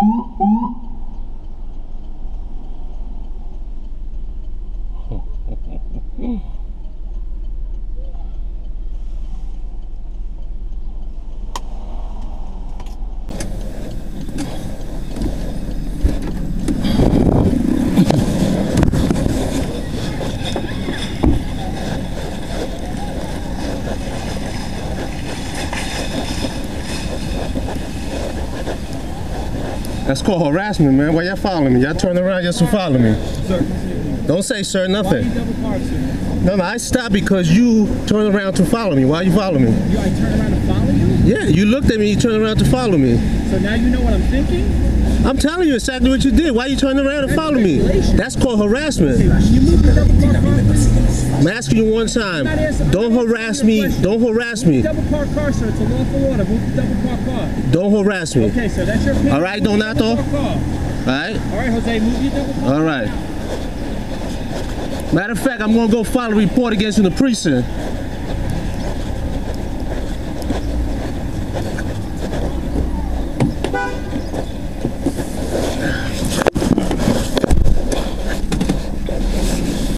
Uhum. That's called harassment, man. Why y'all following me? Y'all turn around just to follow me. Don't say sir, nothing. No, no, I stopped because you turned around to follow me. Why you follow me? I around and follow? Yeah, you looked at me, you turned around to follow me. So now you know what I'm thinking? I'm telling you exactly what you did. Why you turning around and follow me? That's called harassment. You move your double park car, please? I'm asking you one time. Don't harass me. Don't harass me. Double park car, sir. It's a lawful order. Move the double park car. Don't harass me. Okay, sir. That's your opinion. All right, Donato. car. All right? All right, Jose. Move your double park All right. Matter of fact, I'm gonna go file a report against you in the precinct.